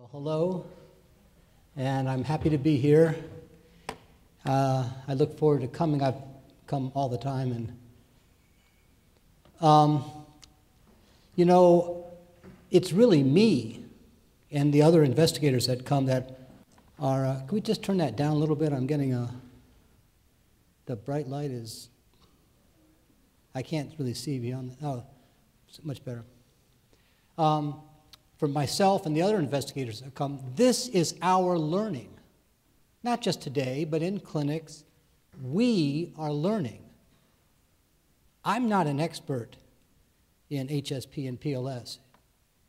Well, hello, and I'm happy to be here. Uh, I look forward to coming. I've come all the time, and um, you know, it's really me and the other investigators that come that are. Uh, can we just turn that down a little bit? I'm getting a. The bright light is. I can't really see beyond. The, oh, much better. Um, for myself and the other investigators that come, this is our learning. Not just today, but in clinics, we are learning. I'm not an expert in HSP and PLS.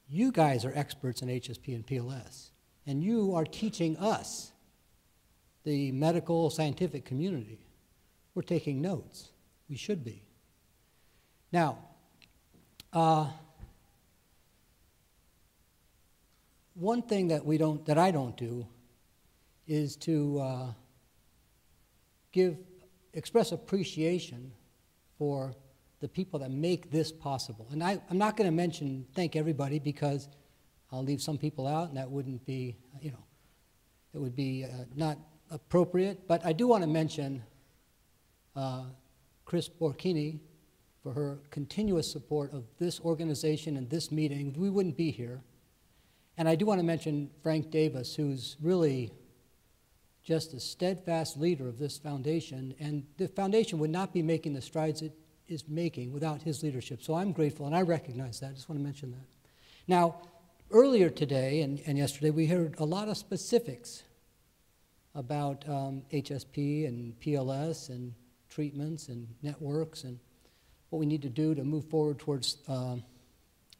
You guys are experts in HSP and PLS, and you are teaching us, the medical scientific community. We're taking notes. We should be. Now, uh, one thing that we don't, that I don't do, is to uh, give, express appreciation for the people that make this possible. And I, am not going to mention thank everybody because I'll leave some people out, and that wouldn't be, you know, it would be uh, not appropriate. But I do want to mention uh, Chris Borchini for her continuous support of this organization and this meeting. We wouldn't be here. And I do want to mention Frank Davis, who's really just a steadfast leader of this foundation. And the foundation would not be making the strides it is making without his leadership. So I'm grateful, and I recognize that. I just want to mention that. Now, earlier today and, and yesterday, we heard a lot of specifics about um, HSP and PLS and treatments and networks and what we need to do to move forward towards uh,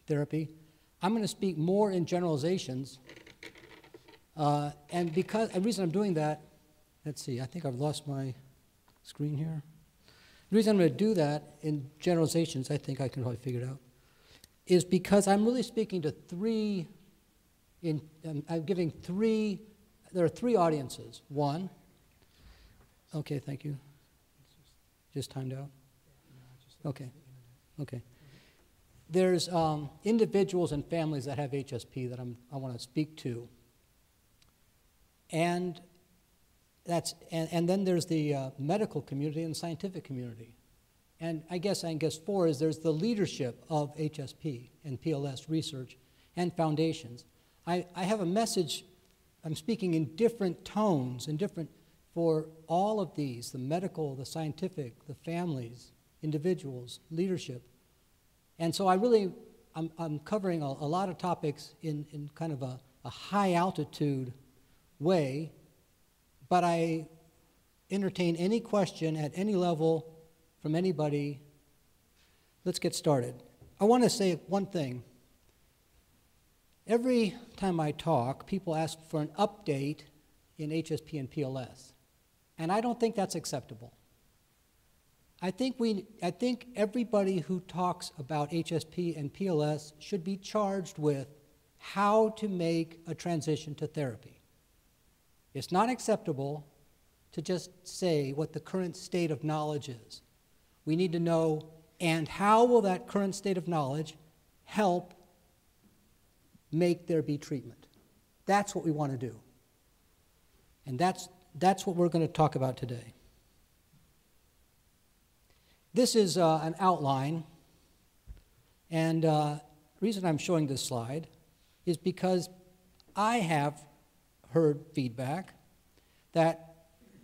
therapy. I'm going to speak more in generalizations. Uh, and because the reason I'm doing that, let's see, I think I've lost my screen here. The reason I'm going to do that in generalizations, I think I can probably figure it out, is because I'm really speaking to three, in, um, I'm giving three, there are three audiences. One, okay, thank you. Just timed out? Okay, okay. There's um, individuals and families that have HSP that I'm, I want to speak to. And that's, and, and then there's the uh, medical community and scientific community. And I guess, I guess four is there's the leadership of HSP and PLS research and foundations. I, I have a message, I'm speaking in different tones and different, for all of these, the medical, the scientific, the families, individuals, leadership. And so I really, I'm, I'm covering a, a lot of topics in, in kind of a, a high altitude way but I entertain any question at any level from anybody. Let's get started. I want to say one thing. Every time I talk, people ask for an update in HSP and PLS. And I don't think that's acceptable. I think, we, I think everybody who talks about HSP and PLS should be charged with how to make a transition to therapy. It's not acceptable to just say what the current state of knowledge is. We need to know, and how will that current state of knowledge help make there be treatment? That's what we want to do. And that's, that's what we're going to talk about today. This is uh, an outline, and uh, the reason I'm showing this slide is because I have heard feedback that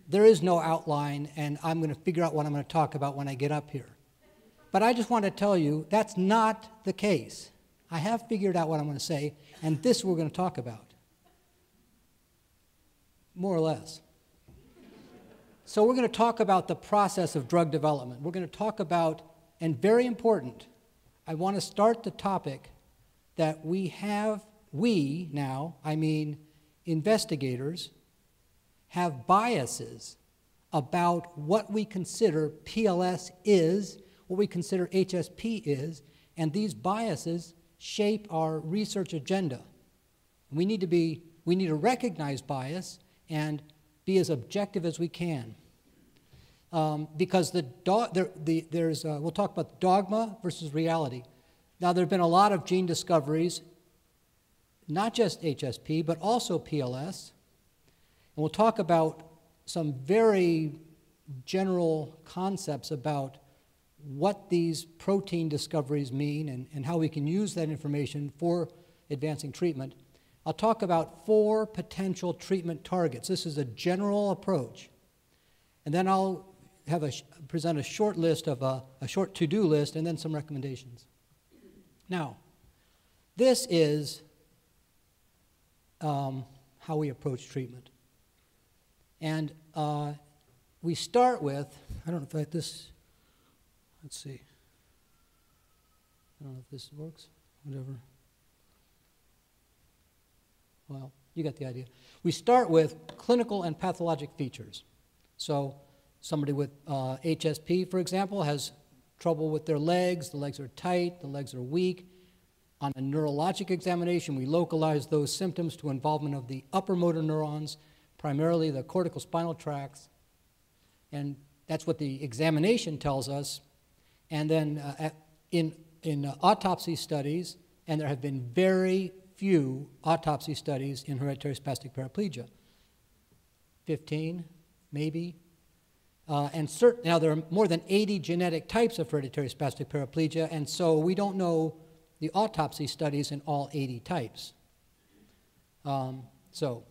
there is no outline and I'm going to figure out what I'm going to talk about when I get up here. But I just want to tell you that's not the case. I have figured out what I'm going to say, and this we're going to talk about. More or less. So, we're going to talk about the process of drug development. We're going to talk about, and very important, I want to start the topic that we have, we now, I mean investigators have biases about what we consider PLS is, what we consider HSP is, and these biases shape our research agenda. We need to be, we need to recognize bias and be as objective as we can. Um, because the, there, the there's, uh, we'll talk about dogma versus reality. Now, there have been a lot of gene discoveries not just HSP, but also PLS. And we'll talk about some very general concepts about what these protein discoveries mean and, and how we can use that information for advancing treatment. I'll talk about four potential treatment targets. This is a general approach. And then I'll have a, present a short list of a, a short to-do list and then some recommendations. Now, this is um, how we approach treatment. And uh, we start with, I don't know if I, this, let's see. I don't know if this works, whatever. Well, you got the idea. We start with clinical and pathologic features. So, somebody with uh, HSP, for example, has trouble with their legs, the legs are tight, the legs are weak. On a neurologic examination, we localize those symptoms to involvement of the upper motor neurons, primarily the cortical spinal tracts. And that's what the examination tells us. And then uh, in, in uh, autopsy studies, and there have been very few autopsy studies in hereditary spastic paraplegia 15, maybe. Uh, and cert- now there are more than 80 genetic types of hereditary spastic paraplegia, and so we don't know the autopsy studies in all 80 types. Um, so,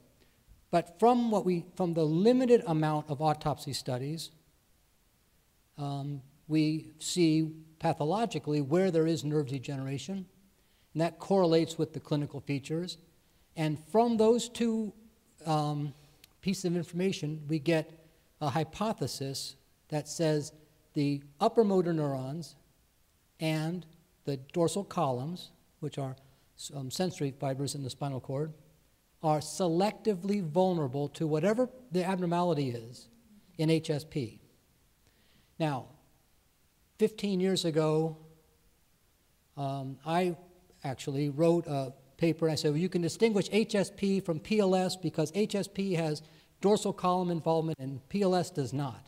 but from what we, from the limited amount of autopsy studies, um, we see pathologically where there is nerve degeneration, and that correlates with the clinical features. And from those two um, pieces of information, we get a hypothesis that says the upper motor neurons and the dorsal columns, which are um, sensory fibers in the spinal cord, are selectively vulnerable to whatever the abnormality is in HSP. Now, 15 years ago, um, I actually wrote a paper. And I said, well, you can distinguish HSP from PLS because HSP has dorsal column involvement and PLS does not.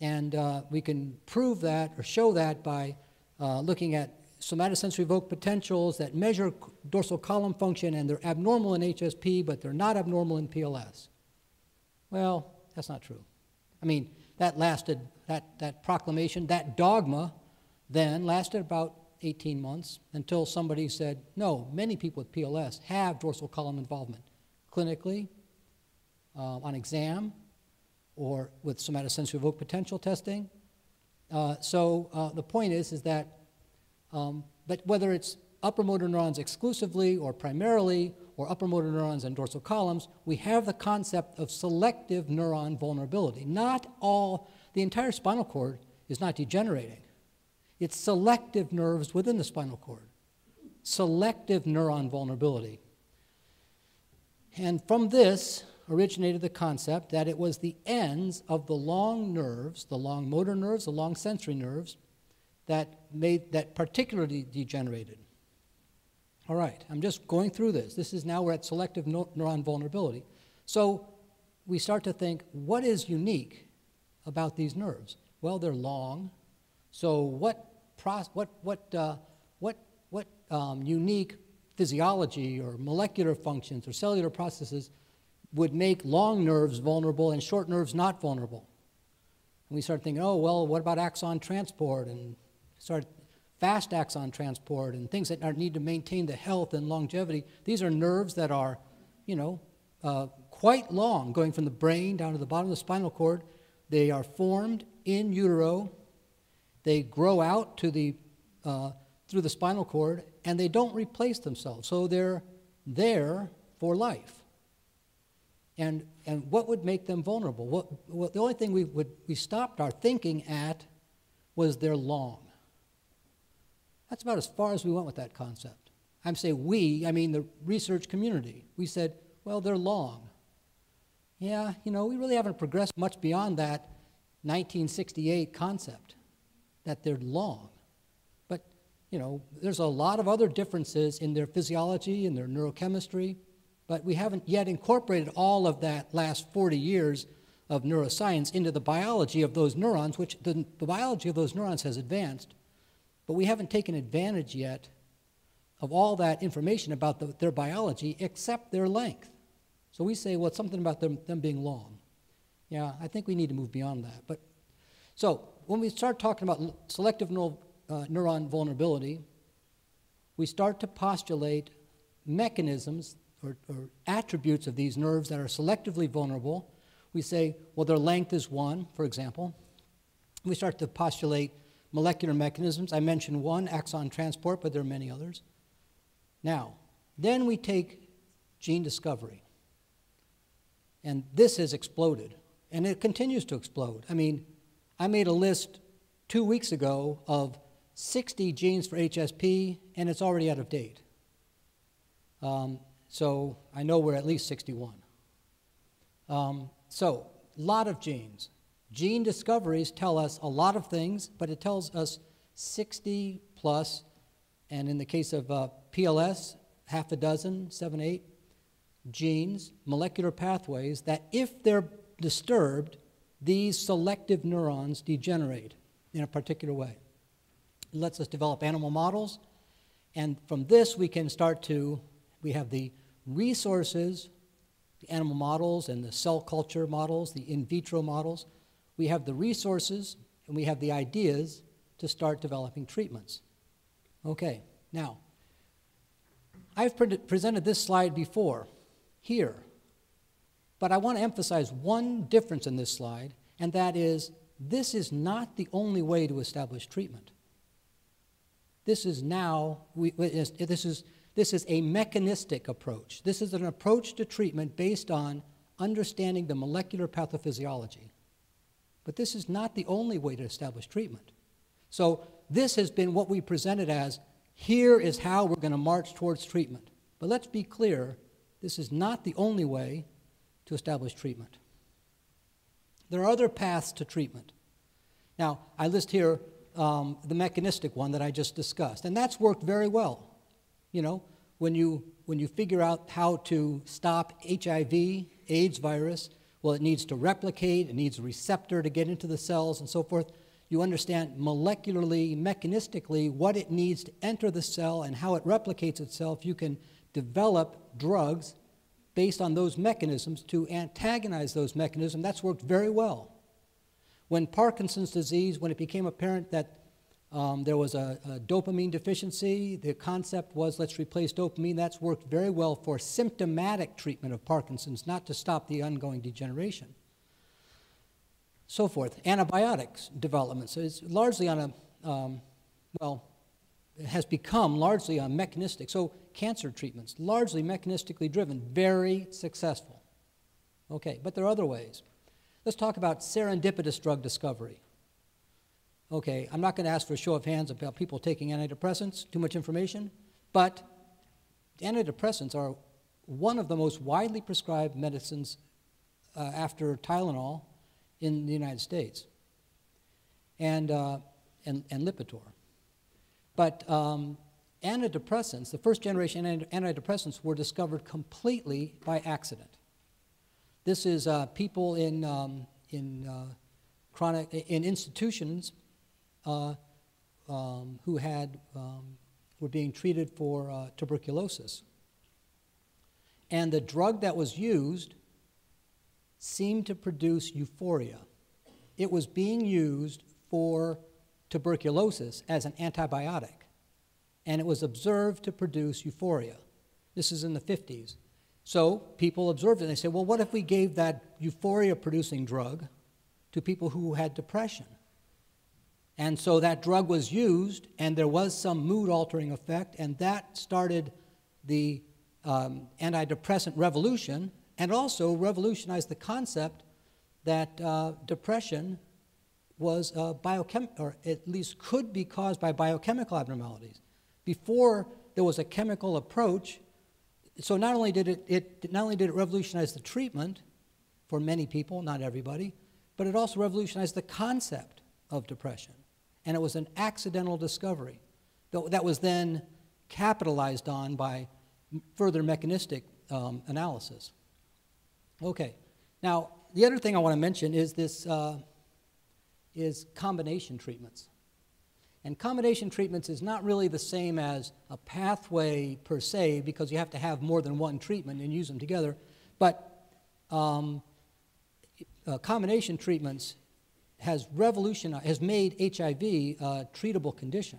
And uh, we can prove that or show that by uh, looking at somatosensory evoked potentials that measure dorsal column function and they're abnormal in HSP, but they're not abnormal in PLS. Well, that's not true. I mean, that lasted, that, that proclamation, that dogma then lasted about 18 months until somebody said, no, many people with PLS have dorsal column involvement clinically, uh, on exam, or with somatosensory evoked potential testing, uh, so uh, the point is, is that, um, but whether it's upper motor neurons exclusively or primarily, or upper motor neurons and dorsal columns, we have the concept of selective neuron vulnerability. Not all, the entire spinal cord is not degenerating. It's selective nerves within the spinal cord. Selective neuron vulnerability. And from this, originated the concept that it was the ends of the long nerves, the long motor nerves, the long sensory nerves, that made that particularly degenerated. All right, I'm just going through this. This is now we're at selective neuron vulnerability. So we start to think, what is unique about these nerves? Well, they're long. So what what what uh, what what um, unique physiology or molecular functions or cellular processes would make long nerves vulnerable and short nerves not vulnerable. And we started thinking, oh, well, what about axon transport? And start fast axon transport and things that are, need to maintain the health and longevity. These are nerves that are, you know, uh, quite long, going from the brain down to the bottom of the spinal cord. They are formed in utero. They grow out to the, uh, through the spinal cord, and they don't replace themselves. So they're there for life. And, and what would make them vulnerable? What, what, the only thing we, would, we stopped our thinking at was they're long. That's about as far as we went with that concept. I'm saying we, I mean the research community. We said, well, they're long. Yeah, you know, we really haven't progressed much beyond that 1968 concept that they're long. But, you know, there's a lot of other differences in their physiology and their neurochemistry but we haven't yet incorporated all of that last 40 years of neuroscience into the biology of those neurons, which the, the biology of those neurons has advanced, but we haven't taken advantage yet of all that information about the, their biology except their length. So we say, well, it's something about them, them being long. Yeah, I think we need to move beyond that. But so when we start talking about selective neural, uh, neuron vulnerability, we start to postulate mechanisms or, or attributes of these nerves that are selectively vulnerable. We say, well, their length is one, for example. We start to postulate molecular mechanisms. I mentioned one, axon transport, but there are many others. Now, then we take gene discovery. And this has exploded, and it continues to explode. I mean, I made a list two weeks ago of 60 genes for HSP, and it's already out of date. Um, so I know we're at least 61. Um, so, a lot of genes. Gene discoveries tell us a lot of things, but it tells us 60 plus, and in the case of uh, PLS, half a dozen, seven, eight genes, molecular pathways that, if they're disturbed, these selective neurons degenerate in a particular way. It lets us develop animal models, and from this we can start to, we have the resources, the animal models and the cell culture models, the in vitro models. We have the resources and we have the ideas to start developing treatments. Okay, now, I've pre presented this slide before here, but I want to emphasize one difference in this slide, and that is this is not the only way to establish treatment. This is now, we, this is this is a mechanistic approach. This is an approach to treatment based on understanding the molecular pathophysiology. But this is not the only way to establish treatment. So, this has been what we presented as here is how we're going to march towards treatment. But let's be clear this is not the only way to establish treatment. There are other paths to treatment. Now, I list here um, the mechanistic one that I just discussed, and that's worked very well. You know, when you, when you figure out how to stop HIV, AIDS virus, well, it needs to replicate, it needs a receptor to get into the cells and so forth. You understand molecularly, mechanistically, what it needs to enter the cell and how it replicates itself. You can develop drugs based on those mechanisms to antagonize those mechanisms. That's worked very well. When Parkinson's disease, when it became apparent that um, there was a, a, dopamine deficiency. The concept was let's replace dopamine. That's worked very well for symptomatic treatment of Parkinson's, not to stop the ongoing degeneration. So forth. Antibiotics development. So it's largely on a, um, well, it has become largely on mechanistic. So cancer treatments, largely mechanistically driven, very successful. Okay, but there are other ways. Let's talk about serendipitous drug discovery. Okay, I'm not going to ask for a show of hands about people taking antidepressants, too much information, but antidepressants are one of the most widely prescribed medicines uh, after Tylenol in the United States and, uh, and, and Lipitor. But um, antidepressants, the first generation antidepressants, were discovered completely by accident. This is uh, people in, um, in, uh, chronic, in institutions uh, um, who had, um, were being treated for uh, tuberculosis. And the drug that was used seemed to produce euphoria. It was being used for tuberculosis as an antibiotic, and it was observed to produce euphoria. This is in the 50s. So people observed it and they said, well, what if we gave that euphoria producing drug to people who had depression? And so that drug was used, and there was some mood altering effect, and that started the um, antidepressant revolution and also revolutionized the concept that uh, depression was uh, biochem or at least could be caused by biochemical abnormalities. Before there was a chemical approach, so not only did it, it not only did it revolutionize the treatment for many people, not everybody, but it also revolutionized the concept of depression and it was an accidental discovery that was then capitalized on by further mechanistic um, analysis. Okay, now the other thing I want to mention is this uh, is combination treatments. And combination treatments is not really the same as a pathway per se because you have to have more than one treatment and use them together. But um, uh, combination treatments has revolutionized, has made HIV a treatable condition.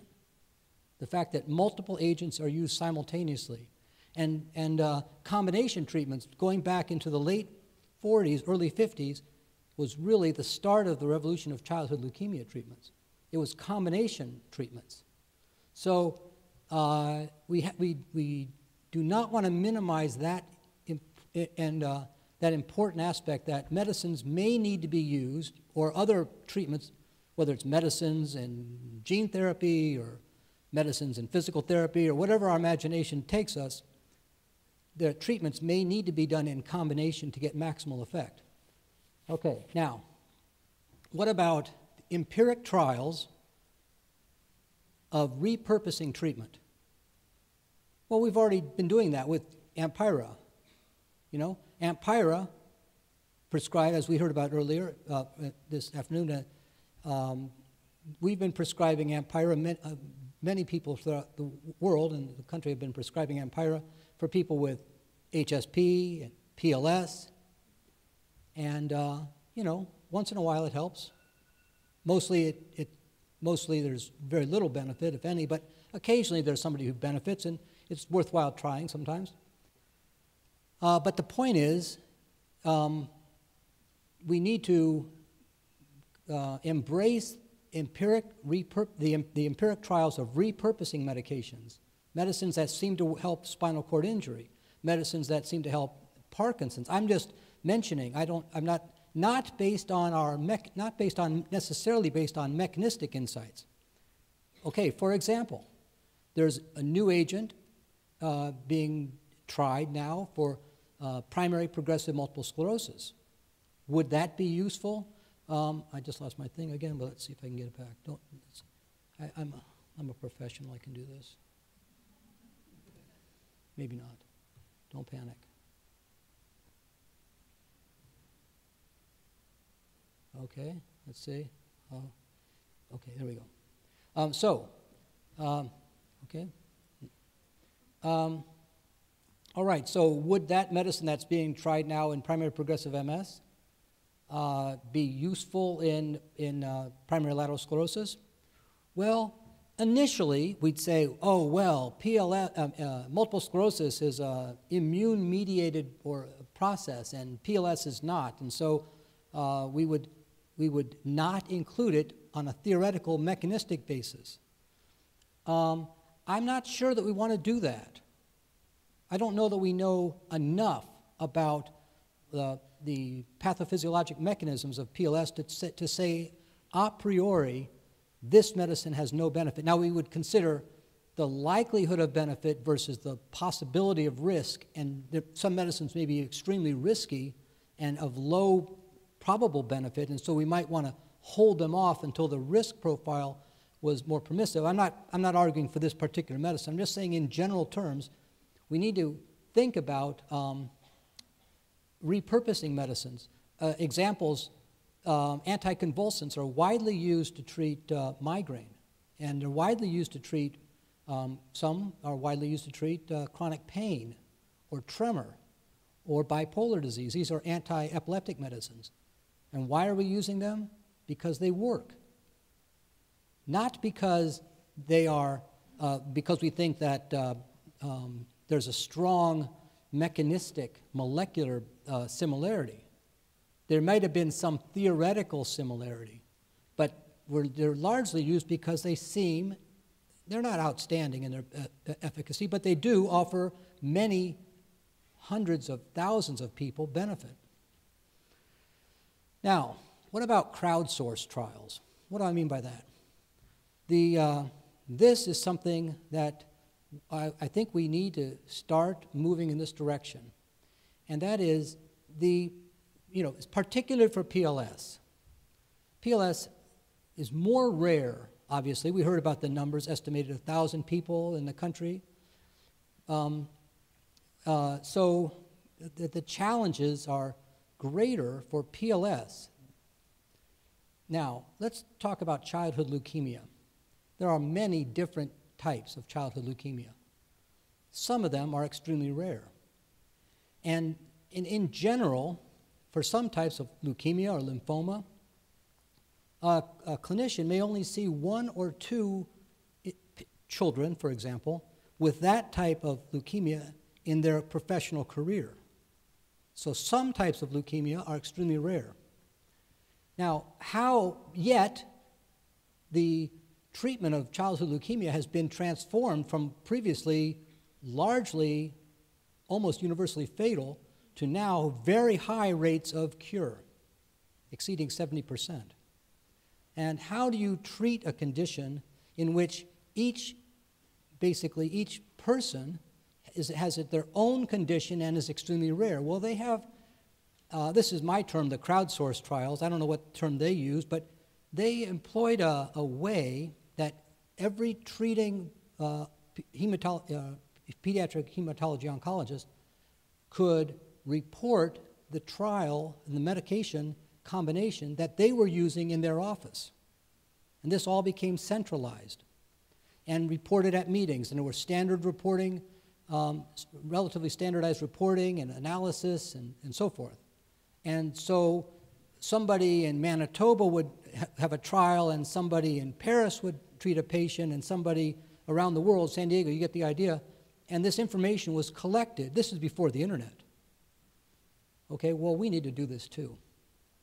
The fact that multiple agents are used simultaneously. And, and uh, combination treatments, going back into the late 40s, early 50s, was really the start of the revolution of childhood leukemia treatments. It was combination treatments. So uh, we, we, we do not want to minimize that and uh, that important aspect that medicines may need to be used or other treatments, whether it's medicines and gene therapy or medicines and physical therapy or whatever our imagination takes us, the treatments may need to be done in combination to get maximal effect. Okay, now, what about empiric trials of repurposing treatment. Well, we've already been doing that with Ampyra. You know, Ampyra prescribed, as we heard about earlier uh, this afternoon, uh, um, we've been prescribing Ampyra. Uh, many people throughout the world and the country have been prescribing Ampyra for people with HSP and PLS. And, uh, you know, once in a while it helps. Mostly it, it, mostly there's very little benefit, if any, but occasionally there's somebody who benefits, and it's worthwhile trying sometimes. Uh, but the point is, um, we need to uh, embrace empiric the, the empiric trials of repurposing medications, medicines that seem to help spinal cord injury, medicines that seem to help Parkinson's. I'm just mentioning, I don't, I'm not not based on our mech, not based on necessarily based on mechanistic insights. Okay, for example, there's a new agent uh, being tried now for uh, primary progressive multiple sclerosis. Would that be useful? Um, I just lost my thing again, but let's see if I can get it back. Don't, I, I'm, I'm a professional, I can do this. Maybe not. Don't panic. Okay, let's see. Uh, okay, there we go. Um, so, um, okay. Um, all right, so would that medicine that's being tried now in primary progressive MS uh, be useful in, in uh, primary lateral sclerosis? Well, initially we'd say, oh, well, PLS, um, uh, multiple sclerosis is an immune mediated or process and PLS is not. And so uh, we would we would not include it on a theoretical mechanistic basis. Um, I'm not sure that we want to do that. I don't know that we know enough about the, the pathophysiologic mechanisms of PLS to, to say a priori this medicine has no benefit. Now, we would consider the likelihood of benefit versus the possibility of risk, and there, some medicines may be extremely risky and of low probable benefit, and so we might want to hold them off until the risk profile was more permissive. I'm not, I'm not arguing for this particular medicine. I'm just saying, in general terms, we need to think about um, repurposing medicines. Uh, examples um, anticonvulsants are widely used to treat uh, migraine, and they're widely used to treat, um, some are widely used to treat uh, chronic pain or tremor or bipolar disease. These are anti epileptic medicines. And why are we using them? Because they work. Not because they are, uh, because we think that uh, um, there's a strong mechanistic, molecular uh, similarity. There might have been some theoretical similarity, but they're largely used because they seem, they're not outstanding in their uh, efficacy, but they do offer many hundreds of thousands of people benefit. Now, what about crowdsourced trials? What do I mean by that? The, uh, this is something that I, I, think we need to start moving in this direction. And that is the, you know, it's particular for PLS. PLS is more rare, obviously. We heard about the numbers, estimated 1,000 people in the country. Um, uh, so the, the challenges are greater for PLS. Now, let's talk about childhood leukemia. there are many different types of childhood leukemia. Some of them are extremely rare. And in, in general, for some types of leukemia or lymphoma, a, a clinician may only see one or two eh, children, for example, with that type of leukemia in their professional career. So some types of leukemia are extremely rare. Now, how yet the treatment of childhood leukemia has been transformed from previously largely almost universally fatal to now very high rates of cure, exceeding 70%. And how do you treat a condition in which each, basically, each person is, has it their own condition and is extremely rare? Well, they have, uh, this is my term, the crowdsourced trials. I don't know what term they use, but they employed a, a way that every treating uh, hematolo- uh, pediatric hematology oncologist could report the trial and the medication combination that they were using in their office. And this all became centralized and reported at meetings. And there were standard reporting, um, relatively standardized reporting and analysis and, and so forth. And so somebody in Manitoba would ha have a trial, and somebody in Paris would treat a patient, and somebody around the world, San Diego, you get the idea. And this information was collected. This is before the internet. Okay, well, we need to do this too.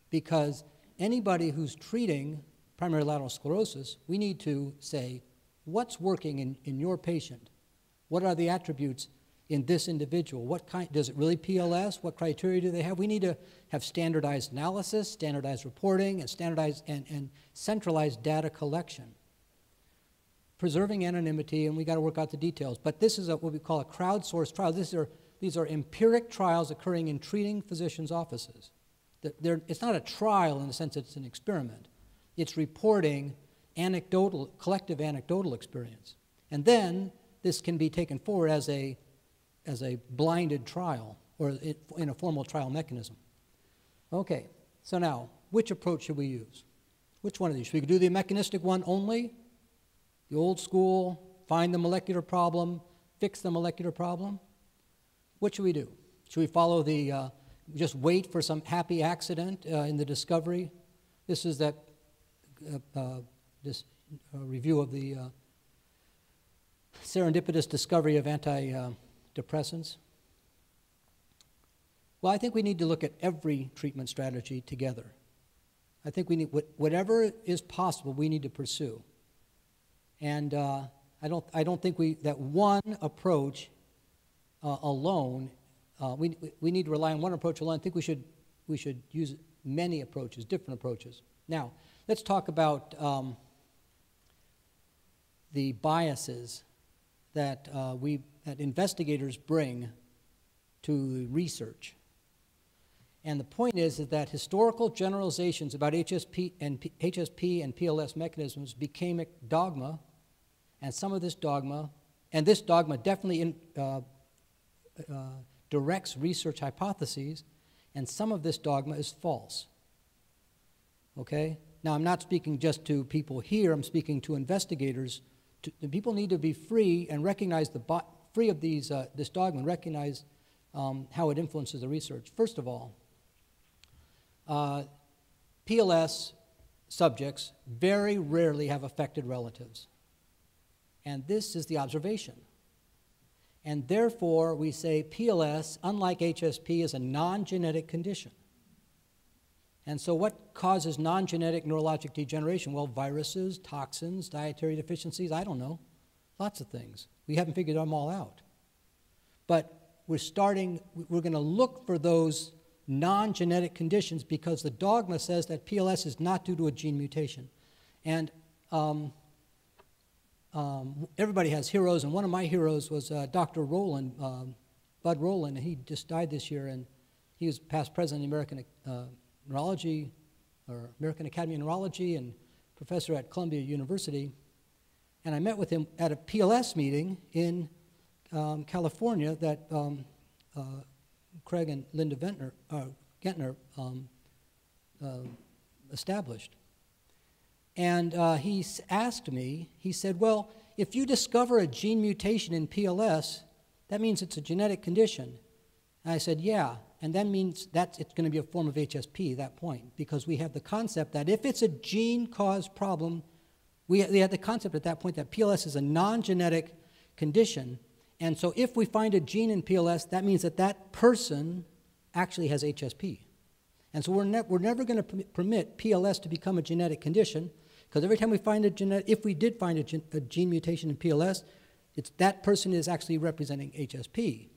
Because anybody who's treating primary lateral sclerosis, we need to say, what's working in, in your patient? What are the attributes in this individual? What kind, does it really PLS? What criteria do they have? We need to have standardized analysis, standardized reporting, and standardized and, and centralized data collection. Preserving anonymity, and we got to work out the details. But this is a, what we call a crowdsourced trial. These are these are empiric trials occurring in treating physicians' offices. They're, it's not a trial in the sense it's an experiment. It's reporting anecdotal, collective anecdotal experience. And then this can be taken forward as a, as a blinded trial or in a formal trial mechanism. Okay, so now, which approach should we use? Which one of these? Should we do the mechanistic one only? The old school, find the molecular problem, fix the molecular problem? What should we do? Should we follow the, uh, just wait for some happy accident uh, in the discovery? This is that, uh, uh this uh, review of the uh, serendipitous discovery of antidepressants. Well, I think we need to look at every treatment strategy together. I think we need, whatever is possible, we need to pursue. And I, don't, I don't think we, that one approach uh, alone, uh, we, we need to rely on one approach alone. I think we should, we should use many approaches, different approaches. Now, let's talk about um, the biases that, uh, we, that investigators bring to research. And the point is, is that historical generalizations about HSP and, HSP and PLS mechanisms became a dogma, and some of this dogma, and this dogma definitely in, uh, uh, directs research hypotheses, and some of this dogma is false. Okay? Now, I'm not speaking just to people here, I'm speaking to investigators. To, the people need to be free and recognize the free of these, uh, this dogma and recognize um, how it influences the research. First of all, uh, PLS subjects very rarely have affected relatives. And this is the observation. And therefore, we say PLS, unlike HSP, is a non genetic condition. And so, what causes non genetic neurologic degeneration? Well, viruses, toxins, dietary deficiencies, I don't know. Lots of things. We haven't figured them all out. But we're starting, we're going to look for those non genetic conditions because the dogma says that PLS is not due to a gene mutation. And um, um, everybody has heroes, and one of my heroes was uh, Dr. Rowland, um, Bud Rowland, And he just died this year, and he was past president of the American uh, Neurology, or American Academy of Neurology, and professor at Columbia University. And I met with him at a PLS meeting in um, California that um, uh, Craig and Linda Ventner, uh, Gentner um, uh, established. And uh, he asked me, he said, Well, if you discover a gene mutation in PLS, that means it's a genetic condition. And I said, Yeah. And that means that it's going to be a form of HSP at that point, because we have the concept that if it's a gene caused problem, we, we had the concept at that point that PLS is a non genetic condition. And so if we find a gene in PLS, that means that that person actually has HSP. And so we're, ne- we're never going to permit PLS to become a genetic condition because every time we find a genetic, if we did find a, gen- a gene mutation in PLS, it's, that person is actually representing HSP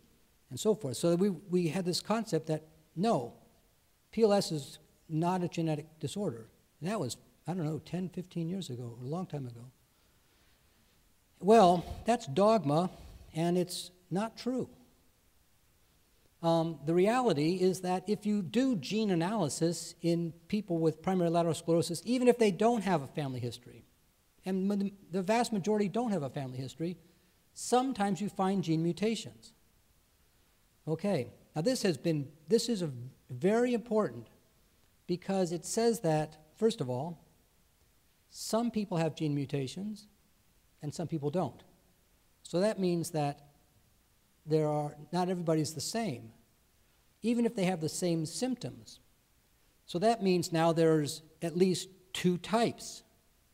and so forth. So we, we had this concept that no, PLS is not a genetic disorder. And that was, I don't know, 10, 15 years ago, a long time ago. Well, that's dogma, and it's not true. Um, the reality is that if you do gene analysis in people with primary lateral sclerosis, even if they don't have a family history, and the vast majority don't have a family history, sometimes you find gene mutations. Okay, now this has been, this is very important because it says that, first of all, some people have gene mutations and some people don't. So that means that there are, not everybody's the same, even if they have the same symptoms. So that means now there's at least two types.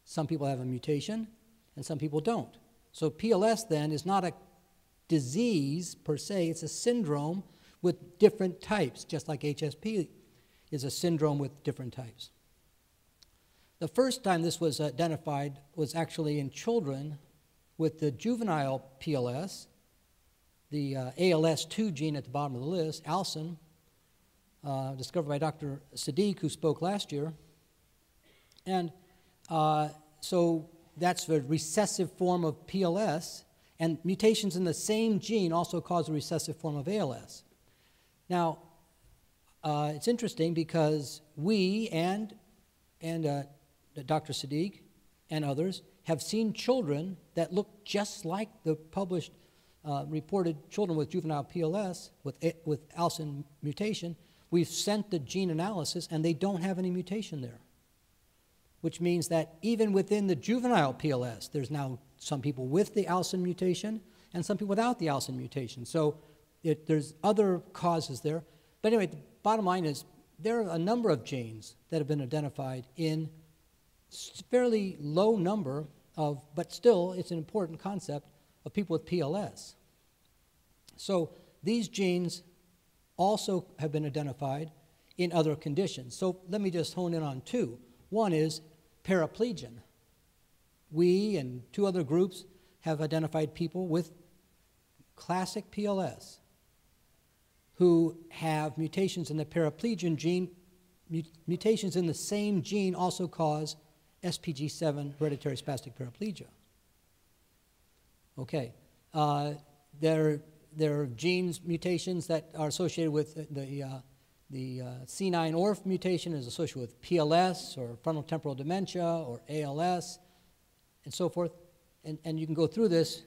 Some people have a mutation and some people don't. So PLS then is not a disease per se, it's a syndrome with different types, just like HSP is a syndrome with different types. The first time this was identified was actually in children with the juvenile PLS, the uh, ALS2 gene at the bottom of the list, alsin, uh, discovered by Dr. Siddique, who spoke last year. And uh, so that's the recessive form of PLS, and mutations in the same gene also cause a recessive form of ALS. Now, uh, it's interesting because we and, and uh, Dr. Siddique and others have seen children that look just like the published uh, reported children with juvenile PLS with, with alsin mutation. We've sent the gene analysis and they don't have any mutation there, which means that even within the juvenile PLS, there's now some people with the alsin mutation and some people without the alsin mutation. So it, there's other causes there. But anyway, the bottom line is there are a number of genes that have been identified in fairly low number of, but still, it's an important concept of people with PLS. So these genes also have been identified in other conditions. So let me just hone in on two. One is paraplegin. We and two other groups have identified people with classic PLS who have mutations in the paraplegin gene. Mutations in the same gene also cause SPG7 hereditary spastic paraplegia. Okay. Uh, there, there are genes mutations that are associated with the, uh, the uh, C9orf mutation is associated with PLS or frontal temporal dementia or ALS and so forth. And, and you can go through this,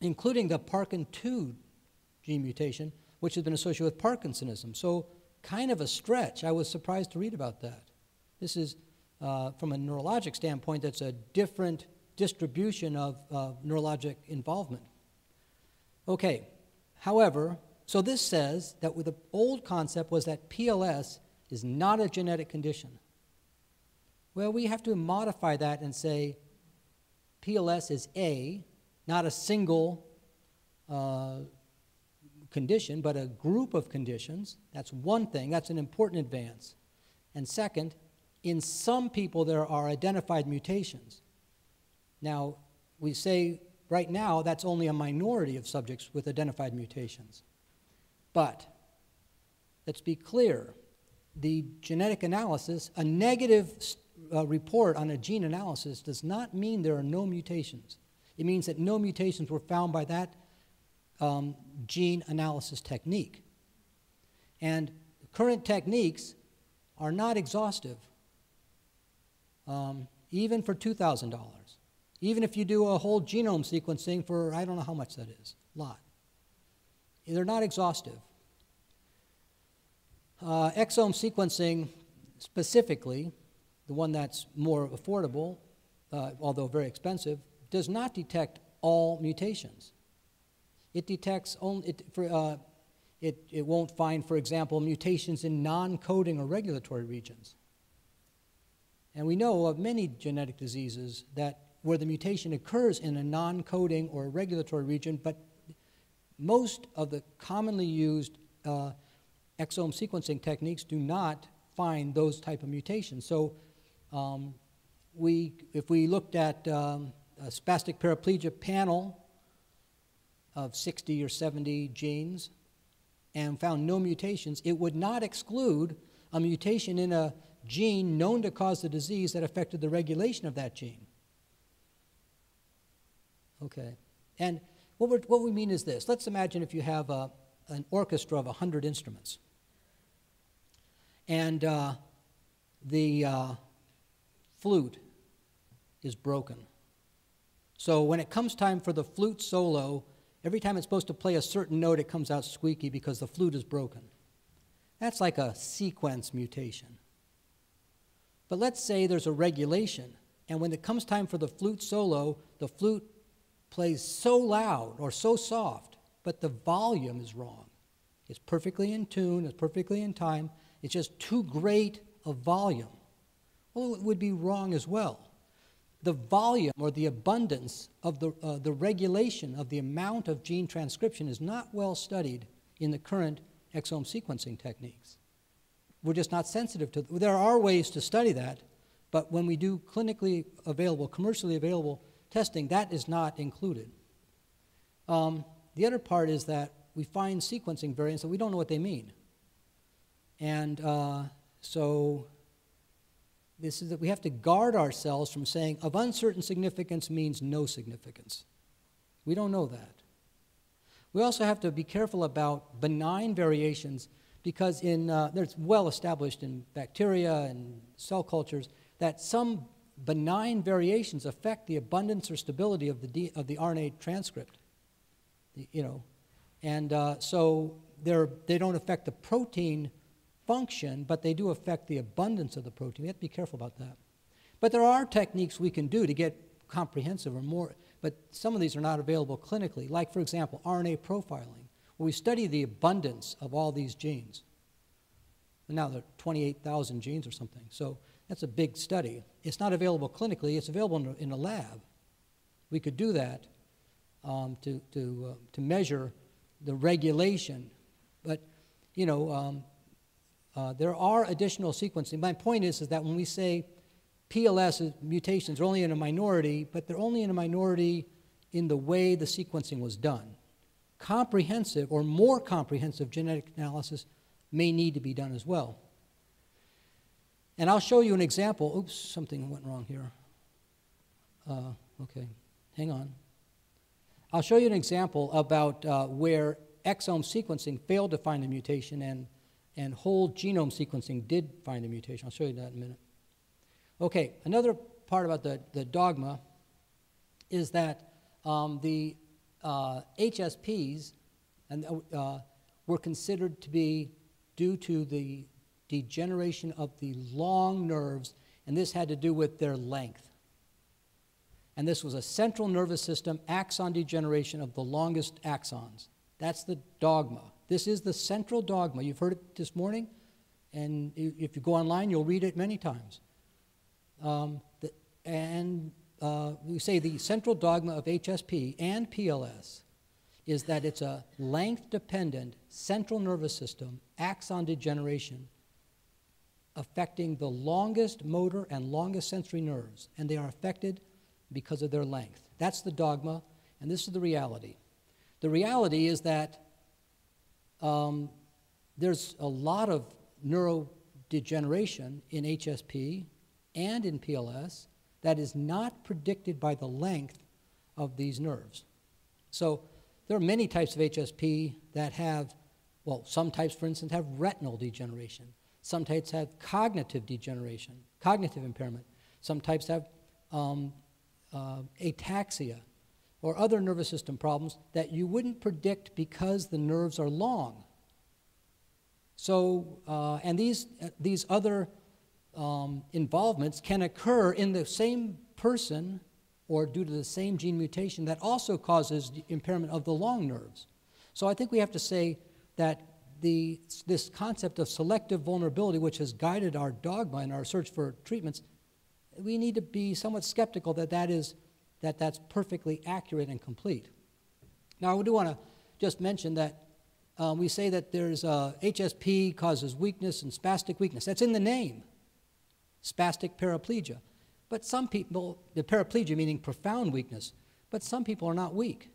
including the Parkin2 gene mutation, which has been associated with Parkinsonism. So, kind of a stretch. I was surprised to read about that. This is uh, from a neurologic standpoint, that's a different distribution of uh, neurologic involvement. Okay, however, so this says that with the old concept was that PLS is not a genetic condition. Well, we have to modify that and say PLS is A, not a single uh, condition, but a group of conditions. That's one thing, that's an important advance. And second, in some people, there are identified mutations. Now, we say right now that's only a minority of subjects with identified mutations. But let's be clear the genetic analysis, a negative uh, report on a gene analysis does not mean there are no mutations. It means that no mutations were found by that um, gene analysis technique. And current techniques are not exhaustive um, even for $2,000. Even if you do a whole genome sequencing for, I don't know how much that is, a lot. They're not exhaustive. Uh, exome sequencing specifically the one that's more affordable, uh, although very expensive, does not detect all mutations. It detects only, it, for, uh, it, it won't find, for example, mutations in non coding or regulatory regions. And we know of many genetic diseases that where the mutation occurs in a non coding or regulatory region, but most of the commonly used uh, exome sequencing techniques do not find those type of mutations. So um, we, if we looked at um, a spastic paraplegia panel of 60 or 70 genes and found no mutations, it would not exclude a mutation in a gene known to cause the disease that affected the regulation of that gene. Okay. And what, what we mean is this. Let's imagine if you have a, an orchestra of 100 instruments. And uh, the uh, flute is broken. So when it comes time for the flute solo, every time it's supposed to play a certain note, it comes out squeaky because the flute is broken. That's like a sequence mutation. But let's say there's a regulation, and when it comes time for the flute solo, the flute plays so loud or so soft, but the volume is wrong. It's perfectly in tune, it's perfectly in time, it's just too great a volume. Well, it would be wrong as well. The volume or the abundance of the, uh, the regulation of the amount of gene transcription is not well studied in the current exome sequencing techniques. We're just not sensitive to. There are ways to study that, but when we do clinically available, commercially available testing, that is not included. Um, the other part is that we find sequencing variants that we don't know what they mean. And uh, so this is that we have to guard ourselves from saying of uncertain significance means no significance. We don't know that. We also have to be careful about benign variations because in, uh, there's well established in bacteria and cell cultures that some benign variations affect the abundance or stability of the, D, of the RNA transcript. You know, and uh, so they don't affect the protein function, but they do affect the abundance of the protein. We have to be careful about that. But there are techniques we can do to get comprehensive or more, but some of these are not available clinically. Like, for example, RNA profiling where we study the abundance of all these genes. Now there are 28,000 genes or something. So that's a big study. It's not available clinically, it's available in a, in a lab. We could do that um, to, to, uh, to measure the regulation. But, you know, um, uh, there are additional sequencing. My point is, is that when we say PLS mutations are only in a minority, but they're only in a minority in the way the sequencing was done comprehensive or more comprehensive genetic analysis may need to be done as well. And I'll show you an example. Oops, something went wrong here. Uh, okay, hang on. I'll show you an example about uh, where exome sequencing failed to find a mutation and, and whole genome sequencing did find a mutation. I'll show you that in a minute. Okay, another part about the, the dogma is that um, the uh, HSPs and, uh, were considered to be due to the degeneration of the long nerves, and this had to do with their length. And this was a central nervous system axon degeneration of the longest axons. That's the dogma. This is the central dogma. You've heard it this morning, and if you go online, you'll read it many times. Um, the, and uh, we say the central dogma of HSP and PLS is that it's a length dependent central nervous system axon degeneration affecting the longest motor and longest sensory nerves, and they are affected because of their length. That's the dogma, and this is the reality. The reality is that um, there's a lot of neurodegeneration in HSP and in PLS, that is not predicted by the length of these nerves. So there are many types of HSP that have, well, some types, for instance, have retinal degeneration. Some types have cognitive degeneration, cognitive impairment. Some types have um, uh, ataxia or other nervous system problems that you wouldn't predict because the nerves are long. So, uh, and these, uh, these other um, involvements can occur in the same person or due to the same gene mutation that also causes impairment of the long nerves. So I think we have to say that the, this concept of selective vulnerability, which has guided our dogma in our search for treatments, we need to be somewhat skeptical that that is that that's perfectly accurate and complete. Now, I do want to just mention that um, we say that there's uh, HSP causes weakness and spastic weakness. That's in the name, spastic paraplegia. But some people, the paraplegia meaning profound weakness, but some people are not weak.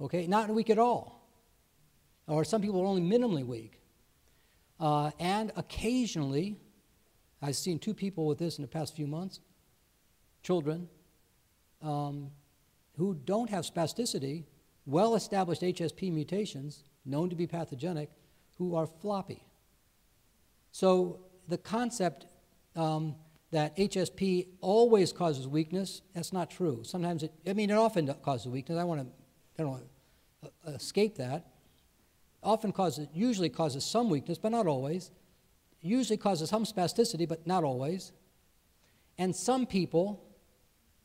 Okay, not weak at all. Or some people are only minimally weak. Uh, and occasionally, I've seen two people with this in the past few months, children, um, who don't have spasticity, well established HSP mutations, known to be pathogenic, who are floppy. So the concept um, that HSP always causes weakness, that's not true. Sometimes it, I mean, it often causes weakness. I want to, I don't want to escape that. Often causes, usually causes some weakness, but not always. Usually causes some spasticity, but not always. And some people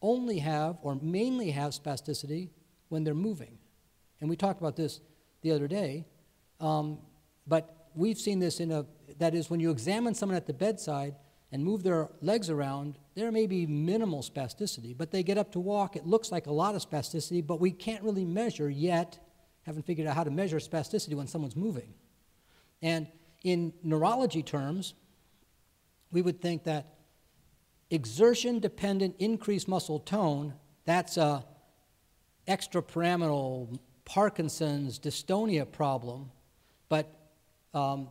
only have or mainly have spasticity when they're moving. And we talked about this the other day. Um, but we've seen this in a, that is, when you examine someone at the bedside and move their legs around, there may be minimal spasticity, but they get up to walk. It looks like a lot of spasticity, but we can't really measure yet, haven't figured out how to measure spasticity when someone's moving. And in neurology terms, we would think that exertion dependent increased muscle tone, that's a extrapyramidal Parkinson's dystonia problem, but um,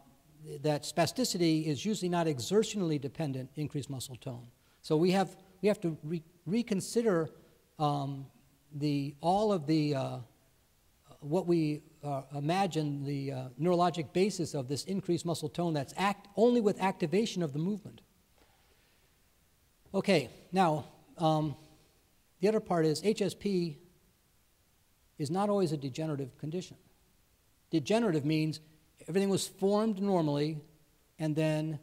that spasticity is usually not exertionally dependent increased muscle tone. So we have, we have to re reconsider um, the, all of the, uh, what we uh, imagine the uh, neurologic basis of this increased muscle tone that's act only with activation of the movement. Okay, now, um, the other part is HSP is not always a degenerative condition. Degenerative means everything was formed normally and then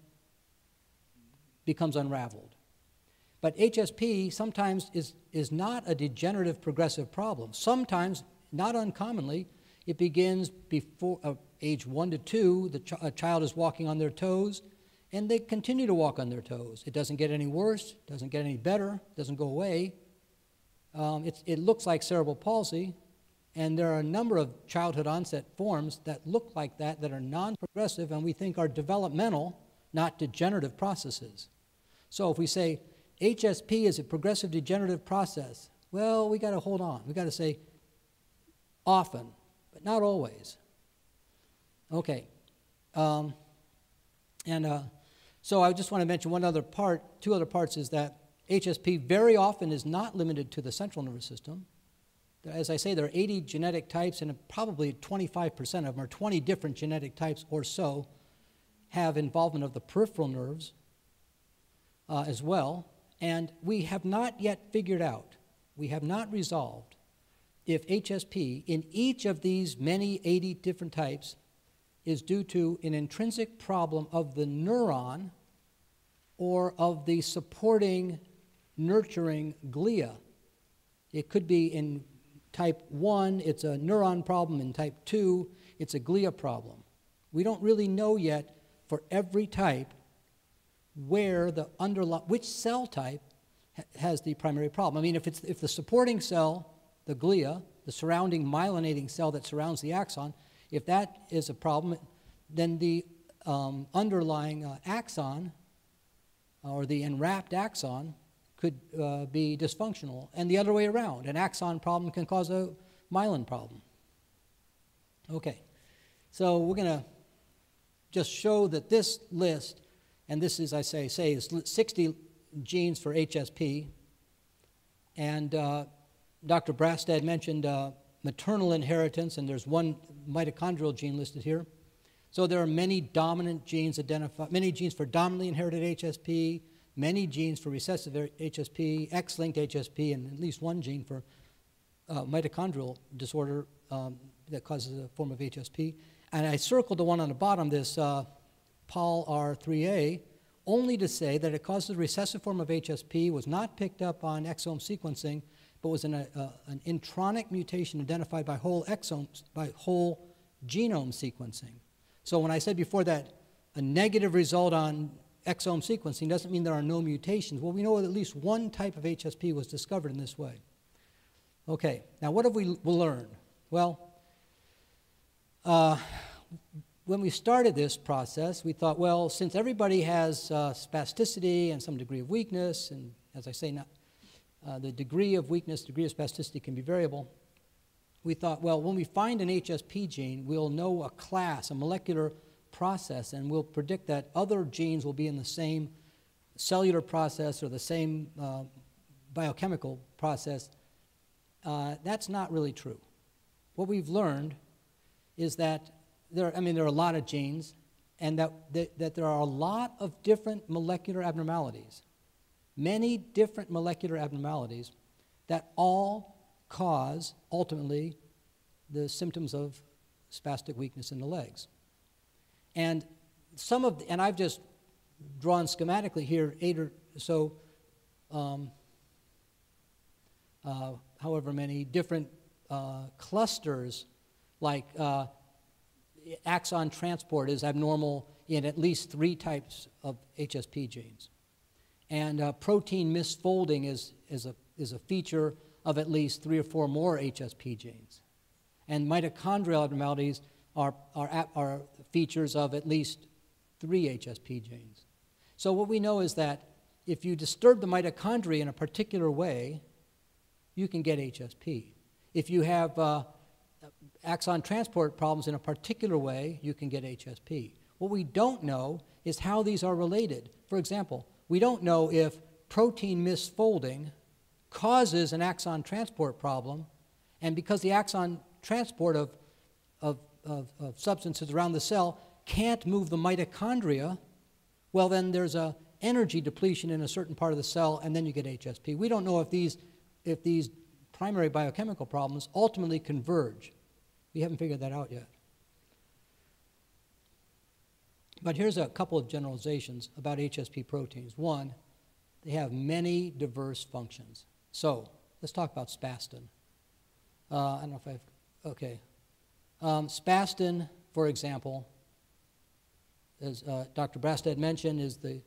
becomes unraveled. But HSP sometimes is, is not a degenerative progressive problem. Sometimes, not uncommonly, it begins before uh, age one to two, the ch- a child is walking on their toes, and they continue to walk on their toes. It doesn't get any worse, doesn't get any better, doesn't go away. Um, it looks like cerebral palsy, and there are a number of childhood onset forms that look like that, that are non progressive, and we think are developmental, not degenerative processes. So if we say HSP is a progressive degenerative process, well, we got to hold on. We got to say often, but not always. Okay. Um, and uh, so I just want to mention one other part, two other parts is that HSP very often is not limited to the central nervous system. As I say, there are 80 genetic types, and probably 25% of them, or 20 different genetic types or so, have involvement of the peripheral nerves uh, as well. And we have not yet figured out, we have not resolved if HSP in each of these many 80 different types is due to an intrinsic problem of the neuron or of the supporting, nurturing glia. It could be in type 1, it's a neuron problem. In type 2, it's a glia problem. We don't really know yet for every type where the underlying, which cell type ha has the primary problem. I mean, if, it's, if the supporting cell, the glia, the surrounding myelinating cell that surrounds the axon, if that is a problem, then the um, underlying uh, axon or the enwrapped axon could uh, be dysfunctional, and the other way around. An axon problem can cause a myelin problem. Okay, so we're going to just show that this list, and this is, I say, say is 60 genes for HSP, and uh, Dr. Brastad mentioned uh, maternal inheritance, and there's one mitochondrial gene listed here. So there are many dominant genes identified, many genes for dominantly inherited HSP, many genes for recessive HSP, X-linked HSP, and at least one gene for uh, mitochondrial disorder um, that causes a form of HSP. And I circled the one on the bottom, this uh, POLR3A, only to say that it causes a recessive form of HSP, was not picked up on exome sequencing, but was an, uh, an intronic mutation identified by whole exomes, by whole genome sequencing. So when I said before that a negative result on exome sequencing doesn't mean there are no mutations. Well, we know at least one type of HSP was discovered in this way. Okay, now what have we learned? Well, uh, when we started this process, we thought, well, since everybody has uh, spasticity and some degree of weakness, and as I say, not, uh, the degree of weakness, degree of spasticity can be variable, we thought, well, when we find an HSP gene, we'll know a class, a molecular process, and we'll predict that other genes will be in the same cellular process or the same uh, biochemical process. Uh, that's not really true. What we've learned is that there, I mean, there are a lot of genes, and that, that, that there are a lot of different molecular abnormalities, many different molecular abnormalities that all cause, ultimately, the symptoms of spastic weakness in the legs. And some of, the, and I've just drawn schematically here eight or so, um, uh, however many different uh, clusters, like uh, axon transport is abnormal in at least three types of HSP genes. And uh, protein misfolding is, is, a, is a feature of at least three or four more HSP genes. And mitochondrial abnormalities are, are, are features of at least three HSP genes. So, what we know is that if you disturb the mitochondria in a particular way, you can get HSP. If you have uh, axon transport problems in a particular way, you can get HSP. What we don't know is how these are related. For example, we don't know if protein misfolding causes an axon transport problem, and because the axon transport of, of, of, of substances around the cell can't move the mitochondria, well, then there's a energy depletion in a certain part of the cell, and then you get HSP. We don't know if these, if these primary biochemical problems ultimately converge. We haven't figured that out yet. But here's a couple of generalizations about HSP proteins. One, they have many diverse functions. So let's talk about spastin. Uh, I don't know if I've, okay. Um, spastin, for example, as uh, Dr. Brastad mentioned, is the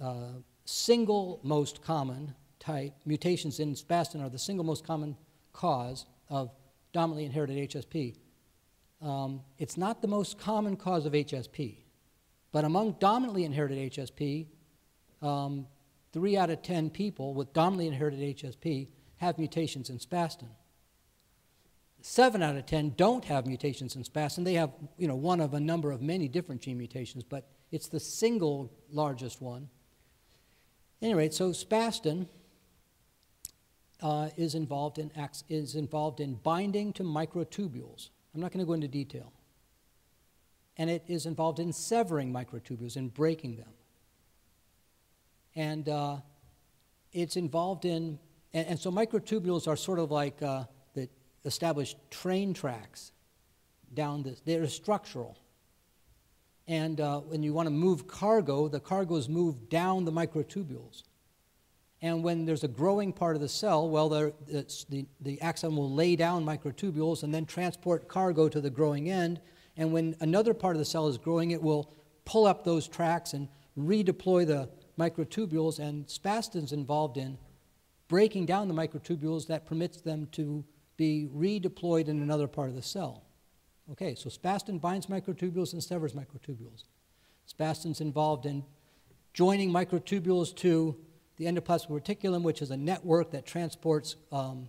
uh, single most common type. Mutations in spastin are the single most common cause of dominantly inherited HSP. Um, it's not the most common cause of HSP, but among dominantly inherited HSP, um, three out of 10 people with dominantly inherited HSP have mutations in spastin. Seven out of 10 don't have mutations in spastin. They have, you know, one of a number of many different gene mutations, but it's the single largest one. Anyway, so spastin uh, is, involved in, is involved in binding to microtubules. I'm not going to go into detail. And it is involved in severing microtubules and breaking them. And uh, it's involved in, and, and, so microtubules are sort of like uh, the established train tracks down this, they're structural. And uh, when you want to move cargo, the cargo is moved down the microtubules. And when there's a growing part of the cell, well, the, the, the axon will lay down microtubules and then transport cargo to the growing end. And when another part of the cell is growing, it will pull up those tracks and redeploy the microtubules. And spastin's involved in breaking down the microtubules that permits them to be redeployed in another part of the cell. Okay, so spastin binds microtubules and severs microtubules. Spastin's involved in joining microtubules to the endoplasmic reticulum, which is a network that transports um,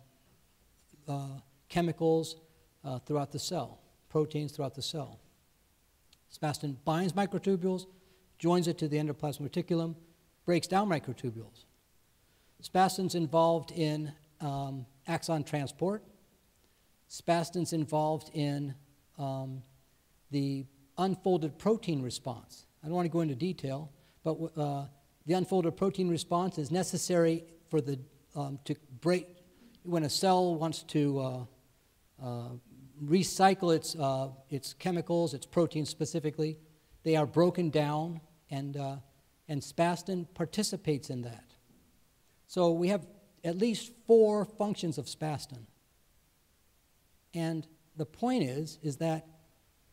uh, chemicals uh, throughout the cell, proteins throughout the cell. Spastin binds microtubules, joins it to the endoplasmic reticulum, breaks down microtubules. Spastin's involved in um, axon transport. Spastin's involved in um, the unfolded protein response. I don't want to go into detail, but uh, the unfolded protein response is necessary for the, um, to break, when a cell wants to uh, uh, recycle its, uh, its chemicals, its proteins specifically, they are broken down and uh, and spastin participates in that. So we have at least four functions of spastin. And the point is, is that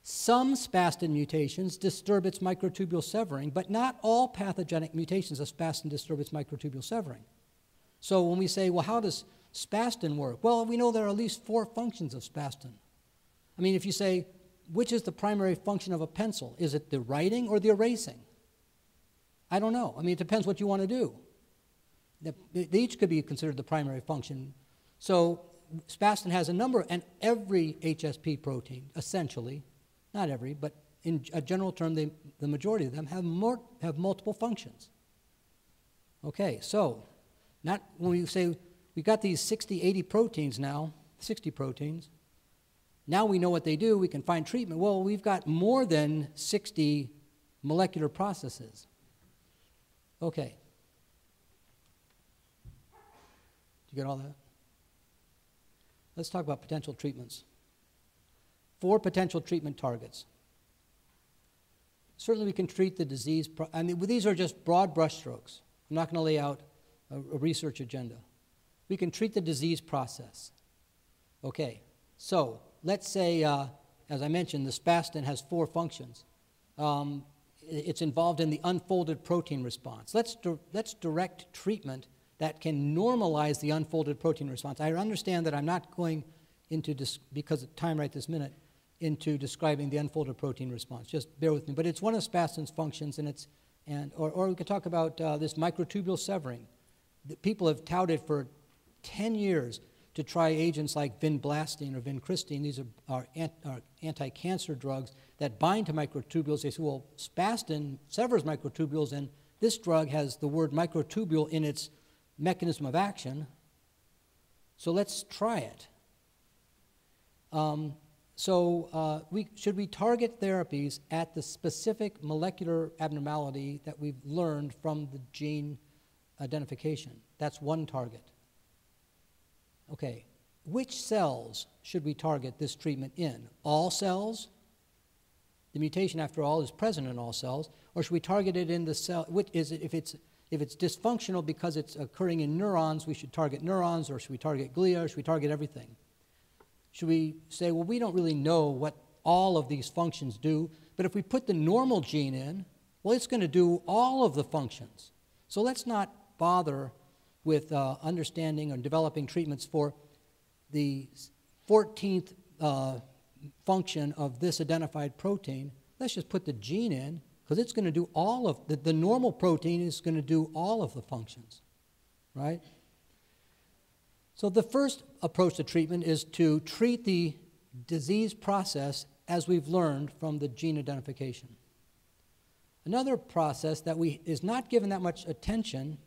some spastin mutations disturb its microtubule severing, but not all pathogenic mutations of spastin disturb its microtubule severing. So when we say, well, how does spastin work? Well, we know there are at least four functions of spastin. I mean, if you say, which is the primary function of a pencil? Is it the writing or the erasing? I don't know. I mean, it depends what you want to do. They each could be considered the primary function. So spastin has a number, and every HSP protein, essentially, not every, but in a general term, they, the majority of them have, more, have multiple functions. Okay, so not when we say we've got these 60, 80 proteins now, 60 proteins, now we know what they do, we can find treatment. Well, we've got more than 60 molecular processes. Okay. You get all that? Let's talk about potential treatments. Four potential treatment targets. Certainly, we can treat the disease. I mean, these are just broad brushstrokes. I'm not going to lay out a, a research agenda. We can treat the disease process. Okay, so let's say, uh, as I mentioned, the spastin has four functions. Um, it's involved in the unfolded protein response. Let's, di- let's direct treatment that can normalize the unfolded protein response. I understand that I'm not going into, because of time right this minute, into describing the unfolded protein response. Just bear with me. But it's one of spastin's functions, and it's, and, or, or we could talk about uh, this microtubule severing. that people have touted for 10 years to try agents like vinblastine or vincristine. These are, are, are anti-cancer drugs that bind to microtubules. They say, well, spastin severs microtubules, and this drug has the word microtubule in its mechanism of action. So let's try it. Um, so uh, we, should we target therapies at the specific molecular abnormality that we've learned from the gene identification? That's one target. Okay, which cells should we target this treatment in? All cells? The mutation, after all, is present in all cells. Or should we target it in the cell? Which is it, if it's if it's dysfunctional because it's occurring in neurons, we should target neurons, or should we target glia, or should we target everything? Should we say, well, we don't really know what all of these functions do, but if we put the normal gene in, well, it's going to do all of the functions. So let's not bother with uh, understanding and developing treatments for the 14th uh, function of this identified protein. Let's just put the gene in because it's going to do all of the, the normal protein is going to do all of the functions, right? So the first approach to treatment is to treat the disease process as we've learned from the gene identification. Another process that we is not given that much attention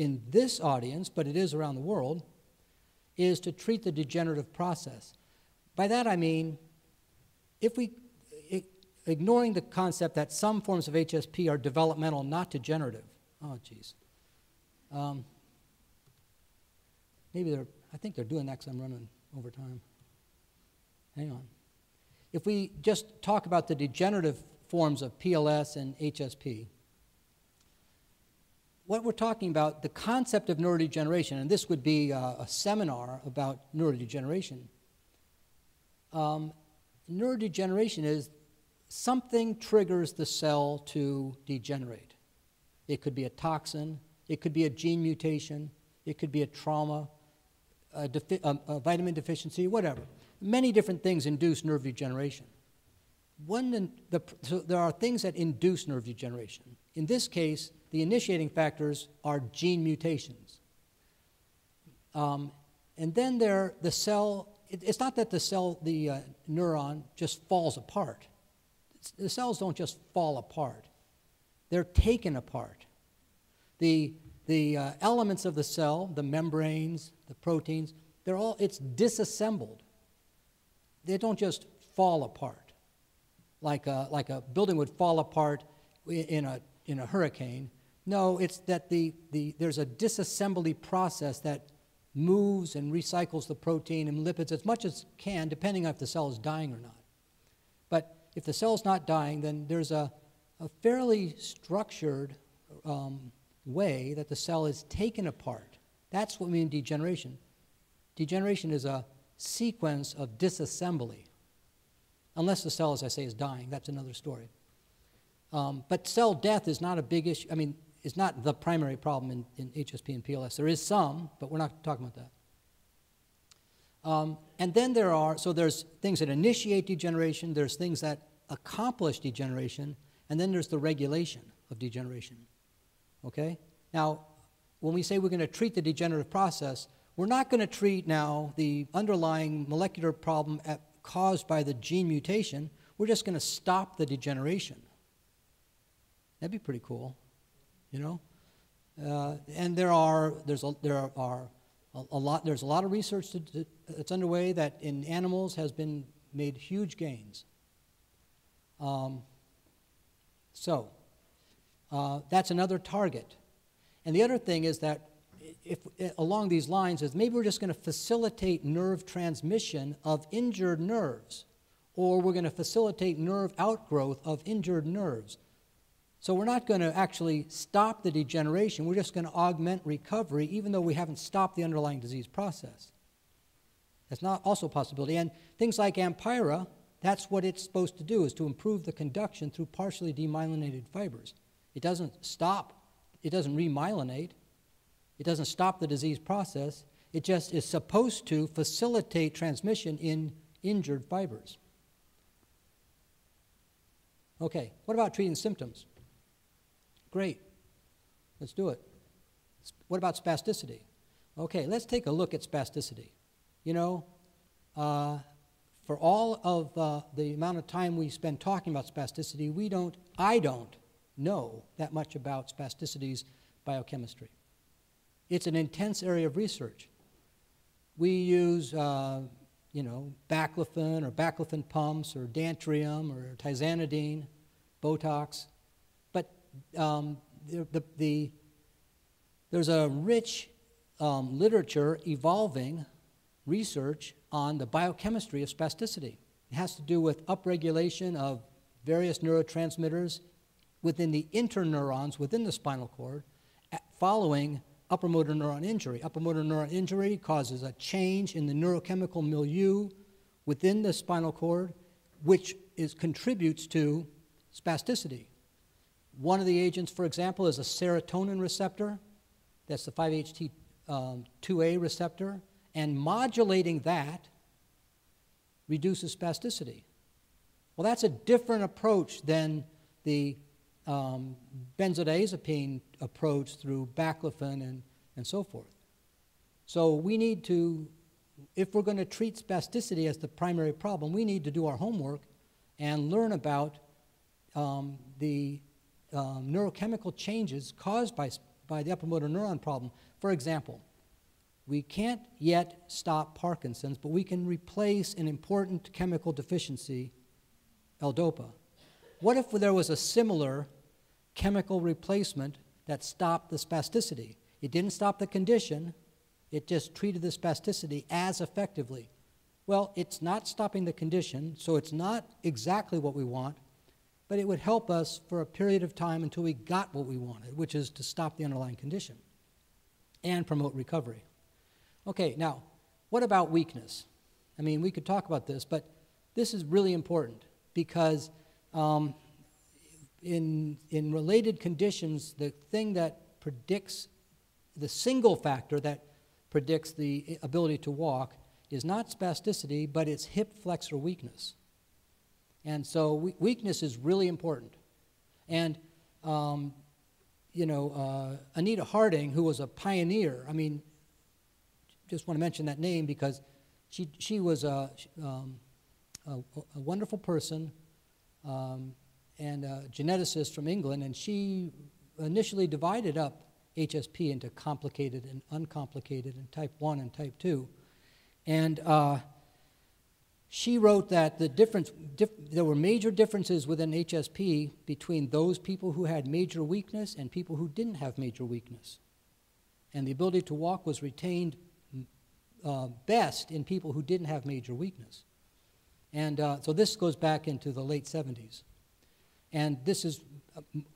in this audience, but it is around the world, is to treat the degenerative process. By that I mean, if we, ignoring the concept that some forms of HSP are developmental, not degenerative. Oh, geez. Um, maybe they're, I think they're doing that because I'm running over time. Hang on. If we just talk about the degenerative forms of PLS and HSP, what we're talking about, the concept of neurodegeneration, and this would be a, a seminar about neurodegeneration. Um, neurodegeneration is something triggers the cell to degenerate. It could be a toxin, it could be a gene mutation, it could be a trauma, a, defi- a, a vitamin deficiency, whatever. Many different things induce nerve degeneration. One, the, so there are things that induce nerve degeneration. In this case, the initiating factors are gene mutations. Um, and then there, the cell, it, it's not that the cell, the uh, neuron, just falls apart. It's, the cells don't just fall apart, they're taken apart. The, the uh, elements of the cell, the membranes, the proteins, they're all, it's disassembled. They don't just fall apart like a, like a building would fall apart in a, in a hurricane. No, it's that the, the, there's a disassembly process that moves and recycles the protein and lipids as much as can, depending on if the cell is dying or not. But if the cell's not dying, then there's a, a fairly structured um, way that the cell is taken apart. That's what we mean degeneration. Degeneration is a sequence of disassembly. Unless the cell, as I say, is dying, that's another story. Um, but cell death is not a big issue. I mean, is not the primary problem in, in HSP and PLS. There is some, but we're not talking about that. Um, and then there are, so there's things that initiate degeneration, there's things that accomplish degeneration, and then there's the regulation of degeneration. Okay? Now, when we say we're going to treat the degenerative process, we're not going to treat now the underlying molecular problem at, caused by the gene mutation. We're just going to stop the degeneration. That'd be pretty cool, you know? Uh, and there are, there's a, there are a, a, lot, there's a lot of research to, to, that's underway that in animals has been made huge gains. Um, so, uh, that's another target. And the other thing is that if, if, along these lines is maybe we're just going to facilitate nerve transmission of injured nerves, or we're going to facilitate nerve outgrowth of injured nerves. So we're not going to actually stop the degeneration, we're just going to augment recovery, even though we haven't stopped the underlying disease process. That's not also a possibility. And things like Ampyra, that's what it's supposed to do, is to improve the conduction through partially demyelinated fibers. It doesn't stop, it doesn't remyelinate, it doesn't stop the disease process. It just is supposed to facilitate transmission in injured fibers. Okay, what about treating symptoms? Great. Let's do it. What about spasticity? Okay, let's take a look at spasticity. You know, uh, for all of uh, the amount of time we spend talking about spasticity, we don't, I don't know that much about spasticity's biochemistry. It's an intense area of research. We use, uh, you know, baclofen or baclofen pumps or dantrium or tizanidine, Botox, um, the, the, the, there's a rich um, literature evolving research on the biochemistry of spasticity. It has to do with upregulation of various neurotransmitters within the interneurons within the spinal cord following upper motor neuron injury. Upper motor neuron injury causes a change in the neurochemical milieu within the spinal cord, which is, contributes to spasticity. One of the agents, for example, is a serotonin receptor. That's the 5-HT2A um, receptor. And modulating that reduces spasticity. Well, that's a different approach than the um, benzodiazepine approach through baclofen and, and so forth. So we need to, if we're going to treat spasticity as the primary problem, we need to do our homework and learn about um, the um, neurochemical changes caused by, by the upper motor neuron problem. For example, we can't yet stop Parkinson's, but we can replace an important chemical deficiency, L-DOPA. What if there was a similar chemical replacement that stopped the spasticity? It didn't stop the condition, it just treated the spasticity as effectively. Well, it's not stopping the condition, so it's not exactly what we want, but it would help us for a period of time until we got what we wanted, which is to stop the underlying condition and promote recovery. Okay, now, what about weakness? I mean, we could talk about this, but this is really important because um, in, in related conditions, the thing that predicts, the single factor that predicts the ability to walk is not spasticity, but it's hip flexor weakness. And so weakness is really important. And, um, you know, uh, Anita Harding, who was a pioneer, I mean, just want to mention that name because she, she was a, um, a, a, wonderful person um, and a geneticist from England, and she initially divided up HSP into complicated and uncomplicated, and type 1 and type 2. And uh, she wrote that the difference, dif there were major differences within HSP between those people who had major weakness and people who didn't have major weakness. And the ability to walk was retained uh, best in people who didn't have major weakness. And uh, so this goes back into the late 70s. And this is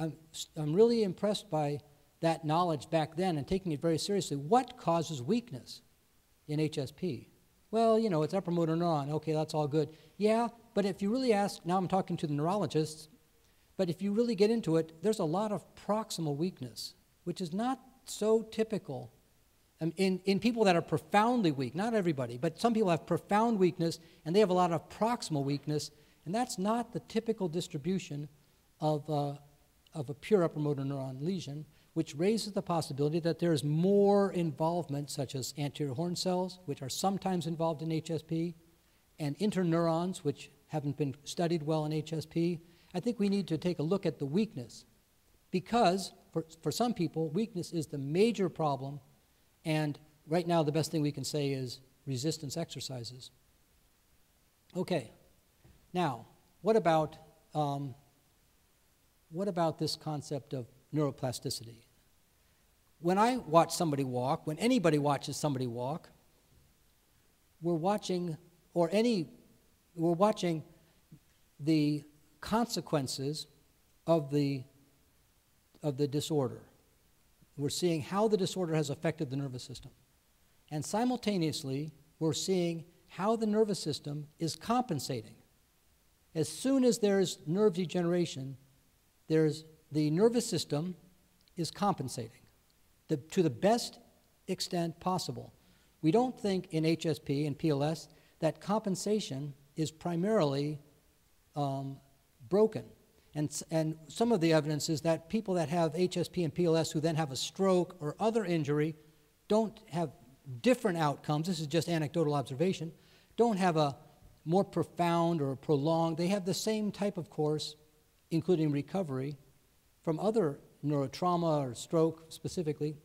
I'm, I'm really impressed by that knowledge back then and taking it very seriously. What causes weakness in HSP? Well, you know, it's upper motor neuron. Okay, that's all good. Yeah, but if you really ask, now I'm talking to the neurologists, but if you really get into it, there's a lot of proximal weakness, which is not so typical um, in, in people that are profoundly weak. Not everybody, but some people have profound weakness and they have a lot of proximal weakness, and that's not the typical distribution of, uh, of a pure upper motor neuron lesion, which raises the possibility that there is more involvement, such as anterior horn cells, which are sometimes involved in HSP, and interneurons, which haven't been studied well in HSP. I think we need to take a look at the weakness because for, for some people, weakness is the major problem, and right now the best thing we can say is resistance exercises. Okay, now, what about, um, what about this concept of neuroplasticity? When I watch somebody walk, when anybody watches somebody walk, we're watching, or any, we're watching the consequences of the, of the disorder. We're seeing how the disorder has affected the nervous system. And simultaneously, we're seeing how the nervous system is compensating. As soon as there's nerve degeneration, there's, the nervous system is compensating the, to the best extent possible. We don't think in HSP and PLS that compensation is primarily um, broken. And, and some of the evidence is that people that have HSP and PLS who then have a stroke or other injury don't have different outcomes. This is just anecdotal observation. Don't have a more profound or prolonged, they have the same type of course, including recovery, from other neurotrauma or stroke specifically.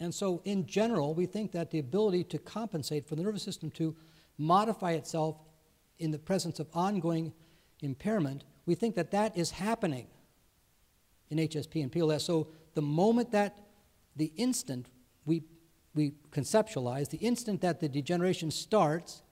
And so, in general, we think that the ability to compensate for the nervous system to modify itself in the presence of ongoing impairment, we think that that is happening in HSP and PLS. So the moment that the instant we, we conceptualize, the instant that the degeneration starts,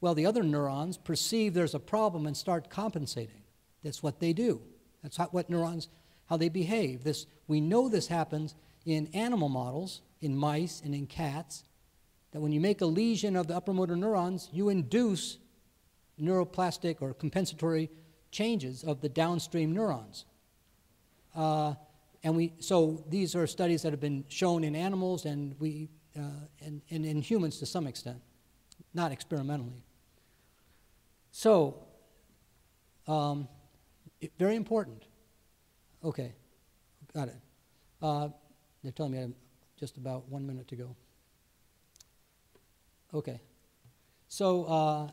well, the other neurons perceive there's a problem and start compensating. That's what they do. That's what neurons, how they behave. This, we know this happens in animal models, in mice and in cats, that when you make a lesion of the upper motor neurons, you induce neuroplastic or compensatory changes of the downstream neurons. Uh, and we, so these are studies that have been shown in animals and, we, uh, and, and in humans to some extent, not experimentally. So, um, it, very important. Okay, got it. Uh, they're telling me I have just about one minute to go. Okay. So, uh,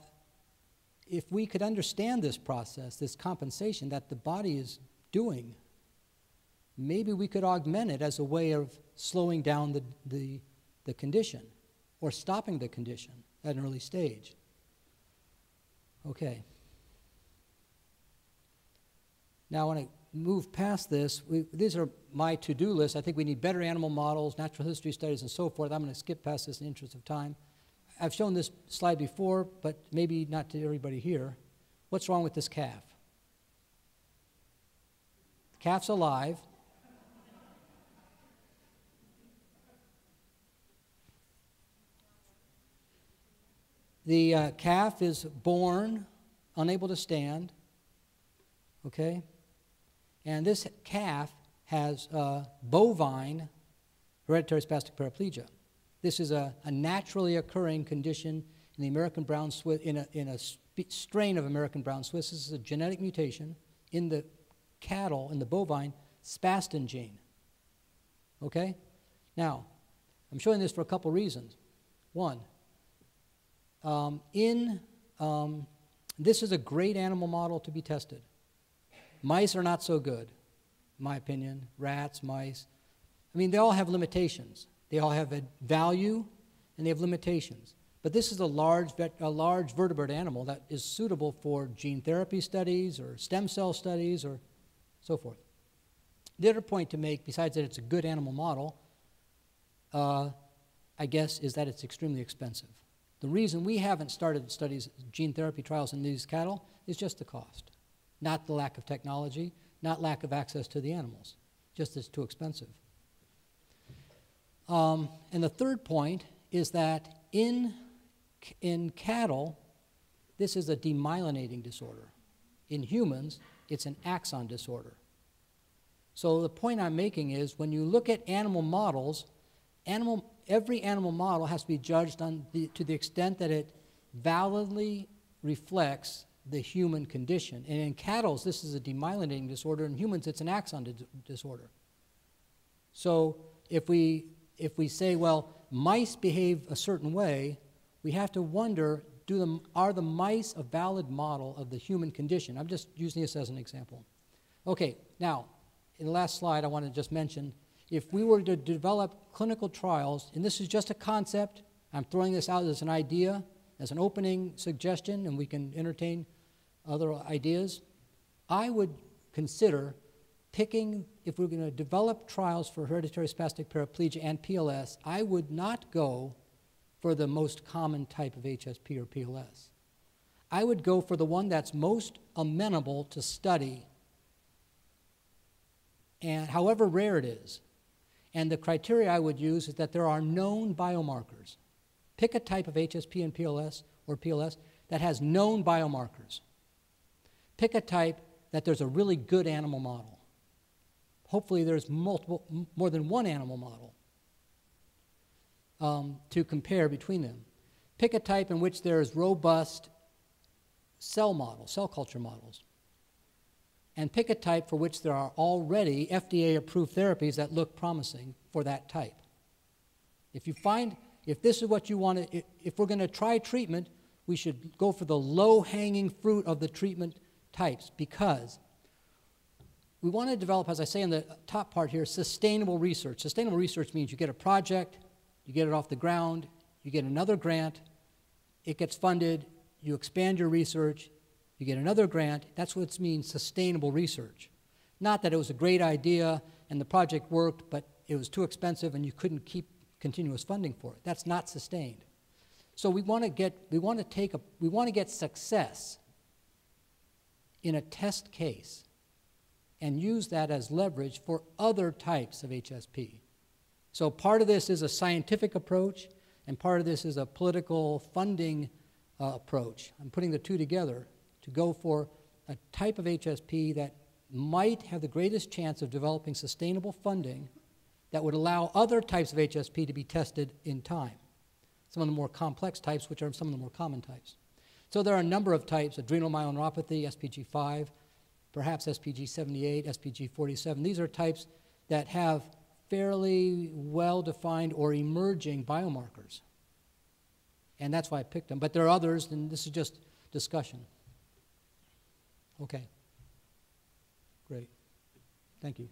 if we could understand this process, this compensation that the body is doing, maybe we could augment it as a way of slowing down the, the, the condition or stopping the condition at an early stage. Okay. Now, I move past this, we, these are my to do list. I think we need better animal models, natural history studies, and so forth. I'm going to skip past this in the interest of time. I've shown this slide before, but maybe not to everybody here. What's wrong with this calf? The calf's alive. The uh, calf is born unable to stand, okay? And this calf has bovine hereditary spastic paraplegia. This is a, a naturally occurring condition in the American brown Swiss, in a, in a strain of American brown Swiss. This is a genetic mutation in the cattle, in the bovine, spastin gene. Okay? Now, I'm showing this for a couple reasons. One, um, in, um, this is a great animal model to be tested. Mice are not so good, in my opinion. Rats, mice. I mean, they all have limitations. They all have a value and they have limitations. But this is a large, a large vertebrate animal that is suitable for gene therapy studies or stem cell studies or so forth. The other point to make, besides that it's a good animal model, uh, I guess, is that it's extremely expensive. The reason we haven't started studies, gene therapy trials in these cattle, is just the cost, not the lack of technology, not lack of access to the animals, just it's too expensive. Um, and the third point is that in, in cattle, this is a demyelinating disorder. In humans, it's an axon disorder. So the point I'm making is when you look at animal models, animal, every animal model has to be judged on the, to the extent that it validly reflects the human condition. And in cattle, this is a demyelinating disorder. In humans, it's an axon di disorder. So if we, if we say, well, mice behave a certain way, we have to wonder, do the, are the mice a valid model of the human condition? I'm just using this as an example. Okay, now, in the last slide, I want to just mention, if we were to develop clinical trials, and this is just a concept, I'm throwing this out as an idea, as an opening suggestion, and we can entertain other ideas, I would consider picking, if we're going to develop trials for hereditary spastic paraplegia and PLS, I would not go for the most common type of HSP or PLS. I would go for the one that's most amenable to study, and however rare it is. And the criteria I would use is that there are known biomarkers. Pick a type of HSP and PLS or PLS that has known biomarkers. Pick a type that there's a really good animal model. Hopefully, there's multiple, more than one animal model um, to compare between them. Pick a type in which there's robust cell models, cell culture models. And pick a type for which there are already FDA approved therapies that look promising for that type. If you find if this is what you want to, if we're going to try treatment, we should go for the low hanging fruit of the treatment types because we want to develop, as I say in the top part here, sustainable research. Sustainable research means you get a project, you get it off the ground, you get another grant, it gets funded, you expand your research, you get another grant. That's what it means sustainable research. Not that it was a great idea and the project worked, but it was too expensive and you couldn't keep continuous funding for it. That's not sustained. So we want to get, we want to take a, we want to get success in a test case and use that as leverage for other types of HSP. So part of this is a scientific approach, and part of this is a political funding uh, approach. I'm putting the two together to go for a type of HSP that might have the greatest chance of developing sustainable funding that would allow other types of HSP to be tested in time. Some of the more complex types, which are some of the more common types. So there are a number of types, adrenomyeloneuropathy, SPG5, perhaps SPG78, SPG47. These are types that have fairly well-defined or emerging biomarkers. And that's why I picked them. But there are others, and this is just discussion. Okay. Great. Thank you.